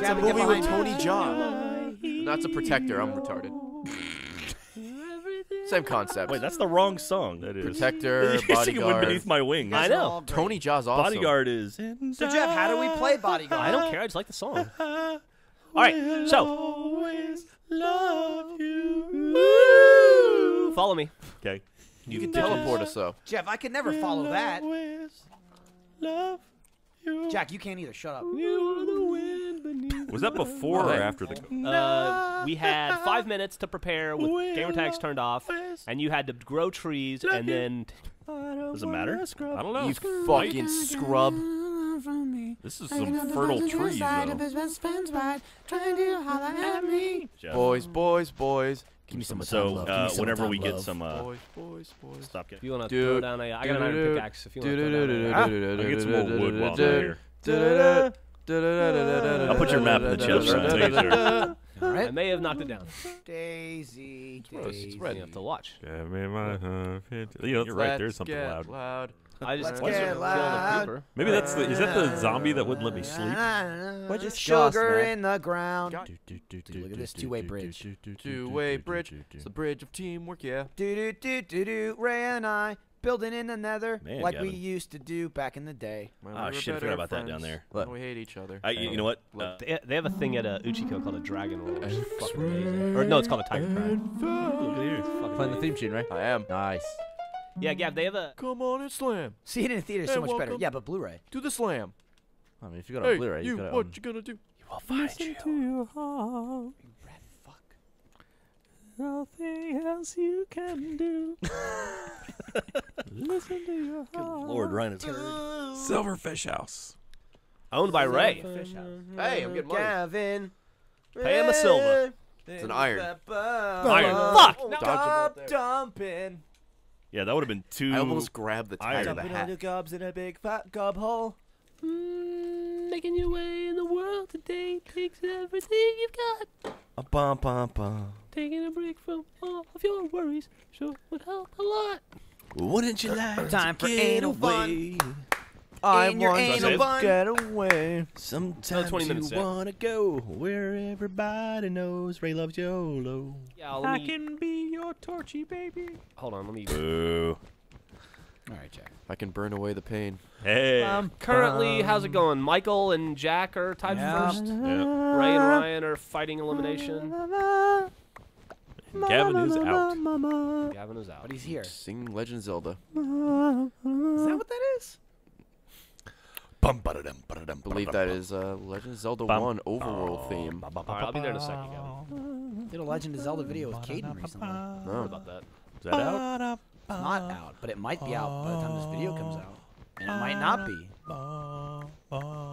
That's a movie with Tony me. Jaa. That's a protector. I'm retarded. Same concept. Wait, that's the wrong song. That is. protector, You're singing Wind bodyguard. Beneath My Wings. I know. Tony Jaa's awesome. Bodyguard is. So Jeff, how do we play Bodyguard? I don't care. I just like the song. All right, so always love you. follow me. Okay. You can teleport us though. Jeff, I could never follow that. Always love you. Jack, you can't either. Shut up. Was that before or after the? Uh, we had five minutes to prepare with gamer tags turned off, and you had to grow trees and then. Does it matter? I don't know. You fucking scrub. This is some fertile trees, though. Boys, boys, boys. Give me some So love. uh, whenever we get some, uh, Boys, boys, boys. stop If you want to Dude. throw down a, I got an iron pickaxe. If you wanna throw down a, I'll get some more wood while I'm here. I'll put your map in the chat so it's easier. All I may have knocked it down. Daisy, gross, it's Daisy. red. You have to watch. Give me my heart. You know, you're right. There's something loud. loud. I just Let's wasn't get loud. Maybe that's the. Is that the zombie that wouldn't let me sleep? What's just sugar Joss, in the ground? Got- look at this two-way bridge. Two-way bridge. It's the bridge of teamwork, yeah. Do do do do do. Ray and I building in the nether Man, like we used to do back in the day. When Ah, we were shit, I forgot better about that down there. when We hate each other. I, you, you know what? Uh, They, they have a thing at uh, Uchiko called a dragon roll, which is fucking amazing. Or no, it's called a tiger cry. Fucking Playing the amazing. theme tune, right? I am. Nice. Yeah, Gav, they have a. Come on and slam. See it in the theater is Hey, so much better. welcome. Yeah, but Blu-ray. Do the slam. I mean, if you got a Hey, Blu-ray, you, you got it what on. you gonna do? I'll find you. Red fuck. Nothing else you can do. Listen to your Lord, Ryan is heard. Silverfish House. Owned by Ray. Hey, I'm getting money. Gavin. Pay him a silver. It's an iron. Iron. Fuck! Dodge a there. dumping. Yeah, that would have been two. I almost grabbed the tag Iron. of the hat. the gobs in a big fat gob hole. Mm, making your way in the world today takes everything you've got. A bum, bum, bum. Taking a break from all of your worries sure would help a lot. Wouldn't you like Time to for get anal fun. away? I In want to bun. get away. Sometimes 20 you yeah. wanna go where everybody knows Ray loves YOLO. Yeah, let me. can be your torchy baby. Hold on, let me. Boo. All right, Jack. I can burn away the pain. Hey. Um, currently, how's it going? Michael and Jack are tied Yeah. first. yeah. Ray and Ryan are fighting elimination. Gavin is out. Gavin is out. But he's here. Sing Legend of Zelda. Is that what that is? Bum, ba-da-dum, ba-da-dum, believe that is uh, Legend of Zelda Bum. 1 Overworld theme. bum, bum, All right, I'll be there in a second, Gavin. Did a Legend of Zelda video with Caden recently. What No. about that? Is that out? It's not uh, out, but it might be out by the time this video comes uh, out. And it might not be. Uh,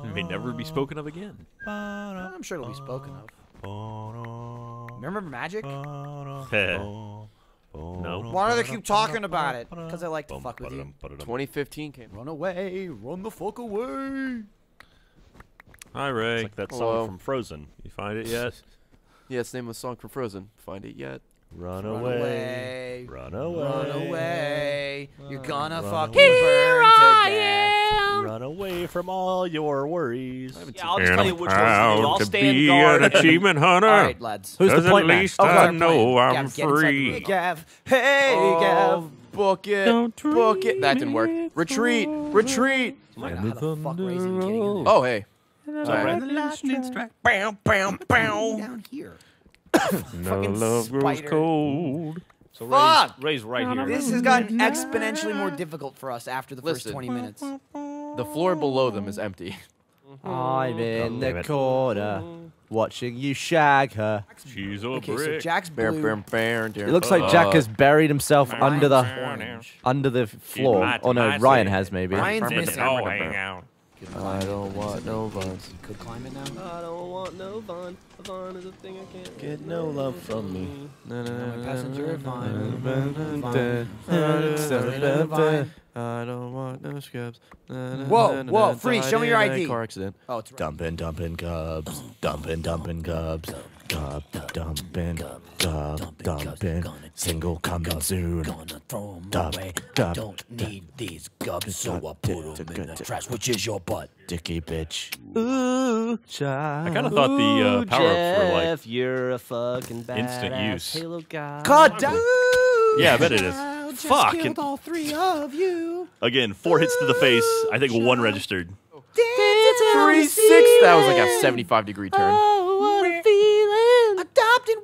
it may never be spoken of again. I'm sure it'll be spoken of. Remember Magic? no. Why do they keep talking about it? Because I like to fuck with you. ba-da-dum, ba-da-dum. 2015 came. Run away, run the fuck away. Hi, It's Ray. like that song Hello. from Frozen. You find it yet? yes, name of the song from Frozen. Find it yet? Run, Run away. away. Run away. Run away. You're gonna Run fucking away. burn to death. Run away from all your worries. Yeah, I'll just tell And you I'm which ones to do. I'll proud to stand be guard. an achievement hunter. All right, lads. Who's the Cause at point man? least Oh, I sorry, know playing. I'm Gav, get inside the free. ring. Gav. Hey, Oh, book it. Don't book it. That didn't work. dream it Retreat. Retreat. Gav. How the fuck raisin getting in there? Oh, hey. Sorry. Sorry. The lightning strike. Bam, bam, bam. Down here. No Fucking love grows cold. So Fuck! Ray's, Ray's right here. This has gotten exponentially more difficult for us after the first 20 minutes. The floor below them is empty. I'm in the corner, watching you shag her. She's a Okay, so. Jack's Bear, blue. bear, bear, dear. It looks like Jack has buried himself under the Orange. under the floor. Oh no, Ryan has maybe. Ryan's Didn't missing. all hang out. I don't want no buns. You could climb it now. I don't want no fun. Fun is a thing I can't Get no love from me. No, no, na, My na, passenger na, I don't want no scabs. Na, na, Whoa, na, na, whoa, na, Freeze, show me your ID. Car accident. Oh, it's right. Dumping, dumping cubs. Dumping, dumping cubs. Gub dumping, gub dumping, single coming soon. Gonna throw 'em Dub, away. dub, Don't need these gubs, so I dub, put dub, 'em in dub, the dub. trash, which is your butt. Dicky bitch. Ooh, child. I kind of thought the uh, Ooh, power ups were like. Jeff, you're a fucking badass instant use. Halo guy. God damn. Yeah, I bet it is. Fuck. and- all three of you. Again, four hits to the face. I think one registered. Three six. That was like a 75 degree turn.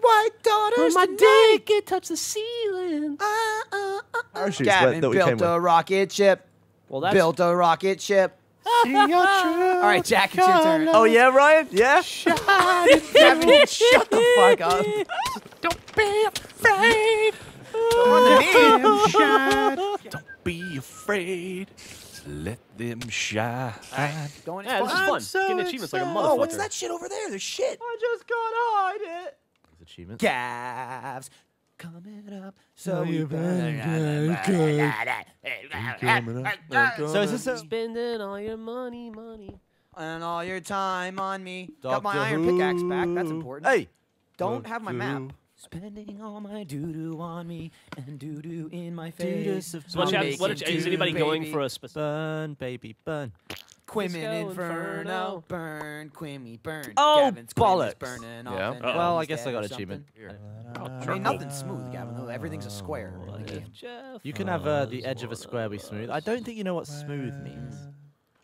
White daughters When my tonight. dick it touched the ceiling. Uh, uh, uh, Parachutes Gavin that we came built a with. rocket ship. Well, that's Built a rocket ship. All right, Jack, it's your turn. Oh yeah, Ryan? Yeah? Gavin, shut the fuck up. Don't be afraid. Don't be afraid. Let them shine. Going Yeah, this is fun. so Getting achievements like a motherfucker. Oh, what's that shit over there? There's shit. Oh, I just gotta hide it. Achievement. Calves coming up. So we So is this a Spending all your money, money. and all your time on me. Got my Doctor iron pickaxe back. That's important. Hey, Don't have my Doctor map. Spending all my doo doo on me and doo doo in my face. So what you I'm have, what making is anybody doo, going baby. for a specific? burn, baby, burn. Quimmin Disco Inferno, Inferno. burn, Quimmy, burn. Oh, Gavin's Quim is bollocks. burning Yeah. off Uh-oh. Well, I guess I got achievement. something. I mean, nothing's smooth, Gavin. though. Everything's a square. in the game. Jeff You can have uh, the edge of a square be smooth. I don't think you know what smooth means.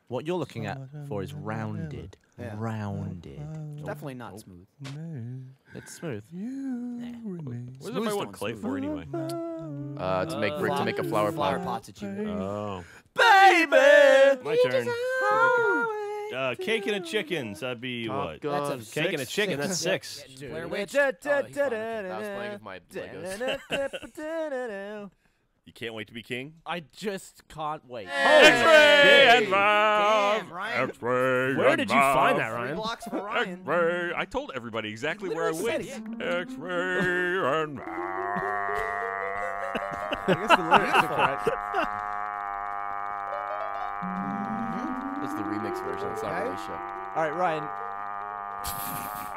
What you're looking at for is rounded. Yeah. Rounded. It's definitely not smooth. It's smooth. What does Smooth everybody want clay smooth. for anyway? Uh, to make brick to make a flower Flower pot. pot's achievement. Oh. Baby! My turn. Uh, cake and a chicken. So that'd be what? That's a Cake and a chicken. That's six. Blair Witch. Oh, he's da- fine. da- I was playing with my Legos. You can't wait to be king. I just can't wait. X-ray and Damn, Valve. Ryan. X-ray. Where and did you find that, Valve. Three Ryan? blocks for Ryan. X-ray. I told everybody exactly where I Literally went. X-ray and Valve. I guess the lyrics are correct. It's the remix version. It's not Okay. really shit. All right, Ryan.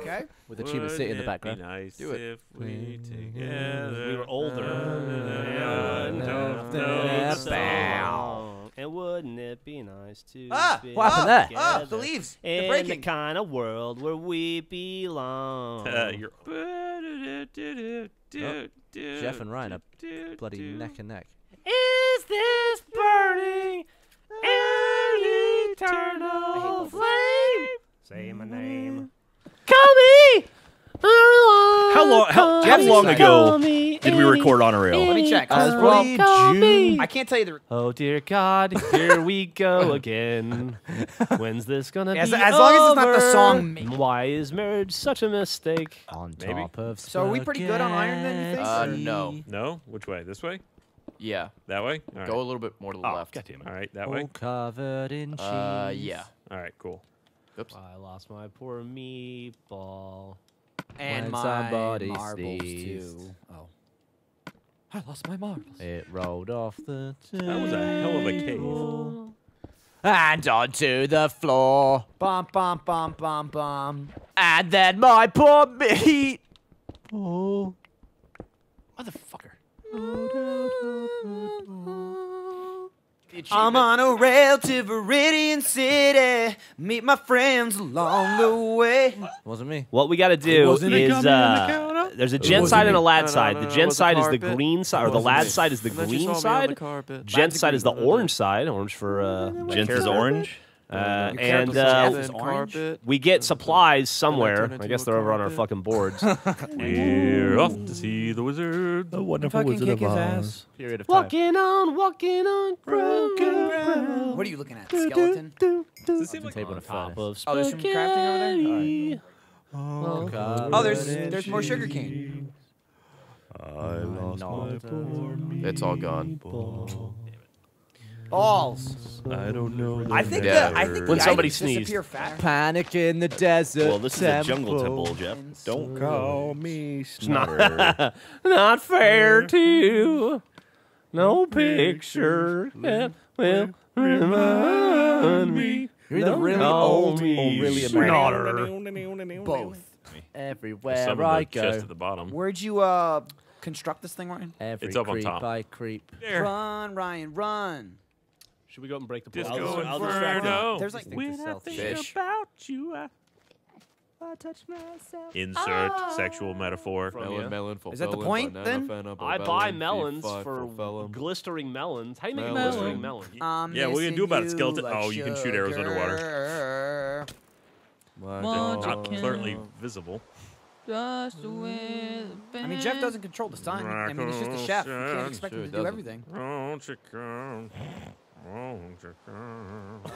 Okay. With Achievement City in the background. Be nice Do it. If we together. We were older. And don't know Bow. so Bow. And wouldn't it be nice to Ah, be what happened there? Ah, the leaves. They're in the kind of world where we belong? Uh, you're. Jeff and Ryan are bloody neck and neck. Is this burning an eternal flame? Say my name. Call me. How long? How, how Jeff's long excited. ago did we record on a rail? Let me check. Uh, it's Well, probably call June. me. I can't tell you the. Oh dear God, here we go again. When's this gonna As- be as long as it's not the over? song ma- Why is marriage such a mistake? On Maybe. top of So are we pretty good on iron then, you think? Uh, no. No? Which way? This way? Yeah. That way? All right. Go a little bit more to the Oh, left. goddamn it. All right, that All way? covered in cheese. Uh, yeah. All right, cool. Oops. I lost my poor meatball. And When my somebody marbles sneezed. too. Oh. I lost my marbles. It rolled off the table. That was a hell of a cave. And onto the floor. Bum bum bum bum bum. And then my poor meat. Oh. Motherfucker. I'm on a rail to Viridian City. Meet my friends along the way. Wasn't me. What we got to do wasn't it is coming on the uh, there's a It gent wasn't side and a lad No, no, side. the no, gent it was the side is the green side, or the lad side is the And then she green saw the side. carpet. Gent side is the orange side, orange for uh, Gents is orange. Uh, and uh, then is orange? carpet. we get supplies somewhere. I guess they're over on our fucking boards. We're off to see the wizard. The wonderful Wizard kick of his Oz. ass. Period of time. walking on, walking on broken ground. What are you looking at? Skeleton? Does it seem like table in a Top of Oh, there's some crafting over there? spaghetti. Oh, Oh, there's there's more sugar cane. I lost my poor It's all gone. Balls. I don't know. I think Yeah. the, I think When the somebody items sneezed. disappear fast. Panic in the desert. Well, this is a jungle temple, Jeff. Don't call me not- Not fair to you. no picture that will remind me. You're either really Call old me or really Snotter. American. Both. Everywhere Some of I the chest go, at the bottom. Where'd you uh construct this thing, Ryan? every It's up on creep top. I creep. There. Run, Ryan, run. Should we go and break the Disco pole? I'll- I'll Inferno. distract There's like When I think Fish. about you, I, I touch myself. Insert ah. sexual metaphor. From Melon, ya. melon, Is that the fulfillin', point, banana, then? fana, I buy fee, melons fi, for fulfillin'. glistering melons. How do you make a Melon. glistering melon? I'm um, Yeah, what are you gonna do about it, skeleton? like Oh, you can shoot arrows underwater. sugar. My Won't you dog. Not clearly visible. Just with I mean, Jeff doesn't control the sun. I mean, he's just a chef. You can't expect Sure him to do doesn't. everything. Oh, chicken. Oh, chicken.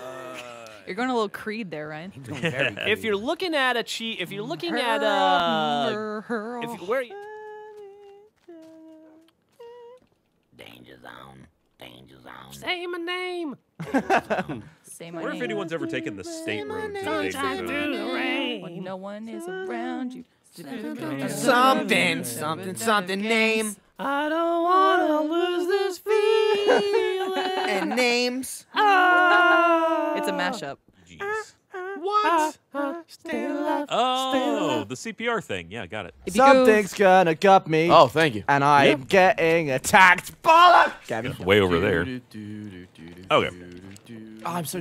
You're going a little Creed there, Ryan. Very If you're looking at a cheat, if you're looking at uh, if you, where danger zone. Danger zone. say my name. Say my I wonder if name. anyone's ever taken the state road to the danger Sunshine zone. the rain. When no one is around you. Something, something, something. Name I don't wanna lose this feeling. And names. It's a mashup. Jeez. what? Oh, the CPR thing. Yeah, got it. If you go- Something's gonna gut me, Oh, thank you. and I'm getting attacked. Bollock! Gavin. Way over there. Okay. Oh, I'm so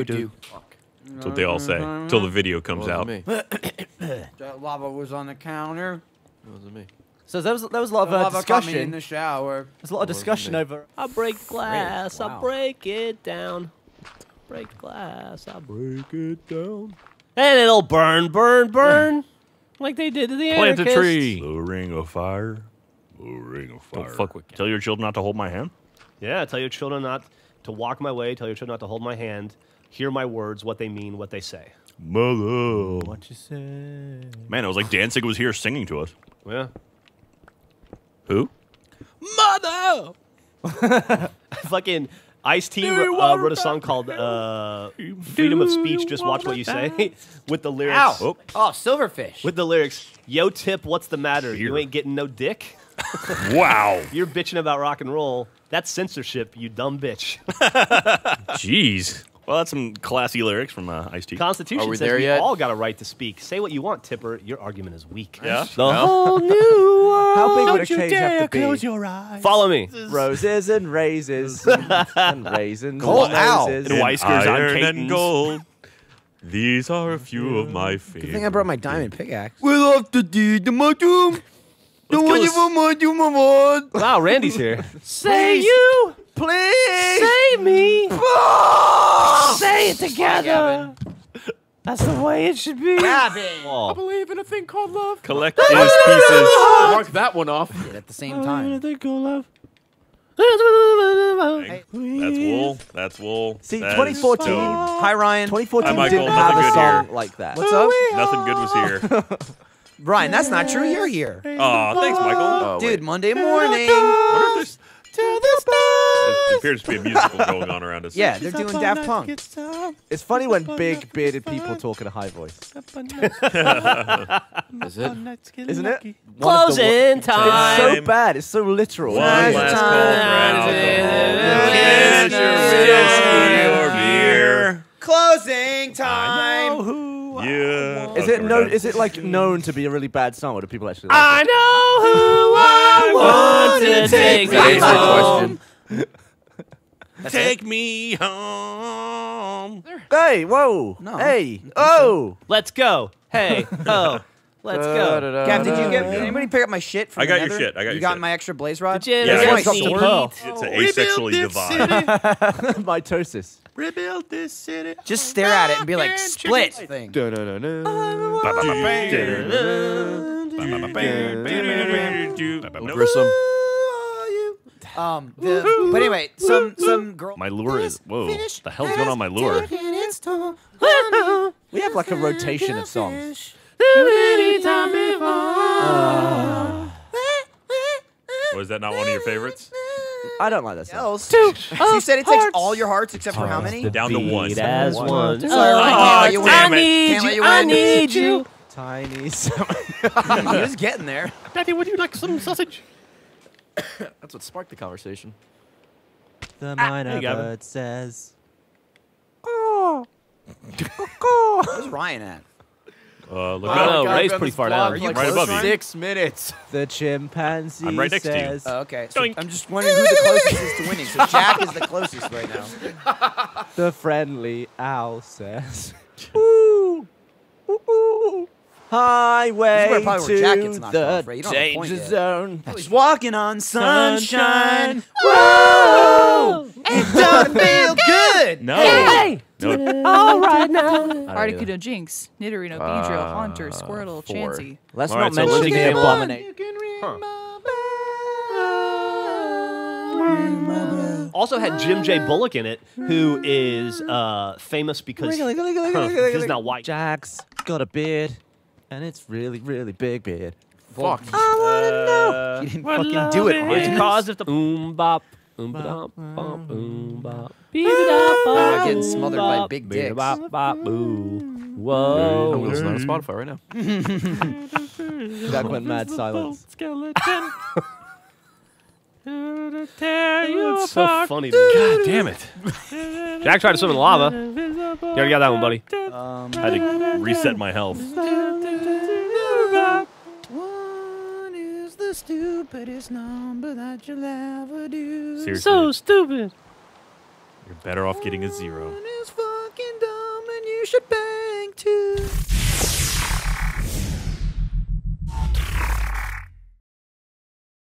That's what they all say till the video comes out. Me. That lava was on the counter. It wasn't me. So there was there was a lot of uh, lava caught me in discussion. the shower. There's a lot of discussion over. I break glass. Wow. I break it down. Break glass. I break it down. And it'll burn, burn, burn, like they did to the Plant a tree. The ring of fire. The ring of fire. Don't fuck with. Tell your children not to hold my hand. Yeah, tell your children not to walk my way. Tell your children not to hold my hand. Hear my words, what they mean, what they say. Mother. What you say? Man, it was like dancing was here singing to us. Yeah. Who? Mother. Fucking Ice T uh, wrote a song called uh, "Freedom of Speech." Just watch what you say, with the lyrics. Ow! Oh. Oh, silverfish. With the lyrics, "Yo, Tip, what's the matter? You ain't getting no dick. Wow. You're bitching about rock and roll. That's censorship, you dumb bitch." Jeez. Well, that's some classy lyrics from uh, Ice T. Constitution Are we says there we yet? all got a right to speak. Say what you want, Tipper. Your argument is weak. Yeah. The whole new world. How big would a cage have to be? your eyes. Follow me. Roses and raisins and raisins. Cool. and Ow. noses. In Whiskers on Iron and gold. These are a few of my favorites. Good thing I brought my diamond pickaxe. We love to do the mushroom. The kill this- wonderful mushroom award. Wow, Randy's here. Say you. Please. Say me. Say it together. That's the way it should be. Gavin. believe in a thing called love. Collect these pieces. Mark that one off. At the same time. That's wool. That's wool. See, That is 2014 stone. Hi, Ryan. 2014 Hi, Michael. didn't have Nothing a good song here. like that. What's up? Nothing good was here. Ryan, that's not true. You're here. Oh, thanks, Michael. Oh, Dude, Monday morning. What if there's there appears to be a musical going on around us. Yeah, they're doing Daft Punk. It's funny when big bearded people talk in a high voice, Is it? isn't it? One of the wo- Closing It's time. so bad. It's so literal. One Last last time. cold Yes, round. Yes, yes, your beer. Closing time. Yeah. Is it we're no? Is it like known to be a really bad song, or do people actually? Like I know who I want to take Answer me the home. Question. Take me home. Hey, whoa! No. Hey, oh. oh! Let's go. Hey, oh, let's go. Gav, did you get? Did anybody pick up my shit? From I the got your nether? shit, I got you your got shit. my extra blaze rod. Did Yeah, I you got like some the It's an asexually divide. Mitosis. Rebuild this city. Just stare at it and be like, split thing. Grissom. Um, the, but anyway, some some girl. My lure is. Whoa. The hell's going on my lure? We have like a rotation of songs. Was that not one of your favorites? I don't like that song. Else. She said it takes all your hearts except for how many? Down to one. Beat as one. Sorry, Ryan, can't let you win. I damn it. need Can't let you. you I win. need you. Tiny. song. he was getting there. Daddy, would you like some sausage? That's what sparked the conversation. The hey, minor Gavin. bird says. Oh, Where's Ryan at? Uh, look I up. don't know. God, Ray's pretty far down. Are you Right above you. Six minutes. The chimpanzee I'm right next to you. says, Oh, okay. So I'm just wondering who the closest is to winning. So Jack is the closest right now. The friendly owl says, "Ooh, ooh, ooh, highway This is where probably where to Jack the off, right? You don't have danger yet. zone." He's walking on sunshine. Whoa! It doesn't feel good. No. Hey! No. All right now. Articuno, Jynx, Nidorino, Beedrill, Haunter, Squirtle, four. Chansey. Let's All not right, so mention the came on. abomination. Also had Jim J. Bullock in it, who is uh, famous because because he's not white. Jack's got a beard, and it's really, really big beard. Fuck. I wanna uh, know. You didn't fucking do it, It's Ryan. cause if the oom bop oom bop bop oom bop. We're not getting smothered by big dicks. bop bop boo. I'm Whoa. listening on Spotify right now. Jack went mad silence. Skeleton. That's so funny. God damn it. Jack tried to swim in lava. You already got that one, buddy. Um, I had to reset my health. One is the stupidest number that you'll ever do. Seriously. stupid. You're better off getting a zero. One is fucking dumb and you should pay